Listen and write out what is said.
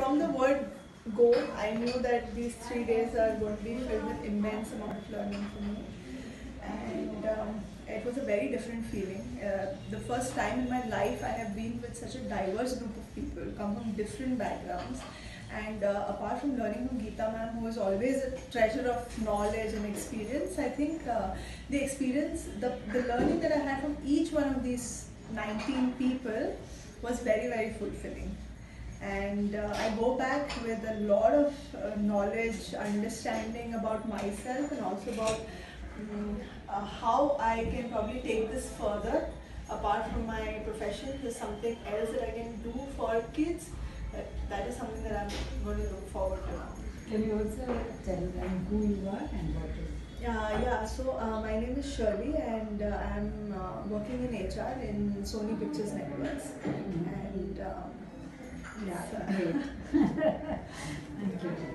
from the word go, I knew that these three days are going to be filled with immense amount of learning for me. And um, it was a very different feeling. Uh, the first time in my life I have been with such a diverse group of people, come from different backgrounds. And uh, apart from learning from Geeta ma'am, who is always a treasure of knowledge and experience, I think uh, the experience, the, the learning that I had from each one of these 19 people was very, very fulfilling and uh, I go back with a lot of uh, knowledge, understanding about myself and also about um, uh, how I can probably take this further apart from my profession. There's something else that I can do for kids. That, that is something that I'm going to look forward to. Can you also tell them who you are and what you Yeah, yeah. So uh, my name is Shirley, and uh, I'm uh, working in HR in Sony Pictures Networks, and um, yeah. Great. Thank you.